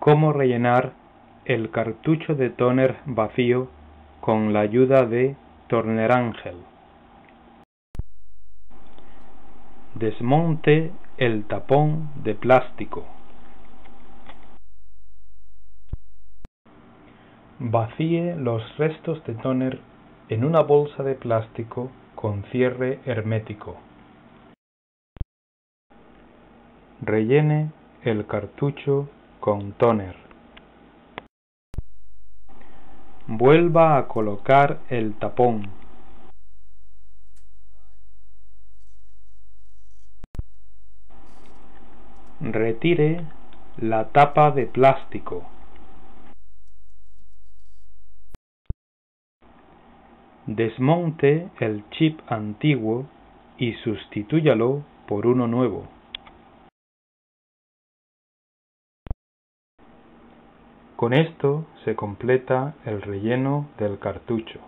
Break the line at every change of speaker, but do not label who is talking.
Cómo rellenar el cartucho de tóner vacío con la ayuda de Tornerángel. Desmonte el tapón de plástico. Vacíe los restos de tóner en una bolsa de plástico con cierre hermético. Rellene el cartucho con tóner. Vuelva a colocar el tapón. Retire la tapa de plástico. Desmonte el chip antiguo y sustitúyalo por uno nuevo. Con esto se completa el relleno del cartucho.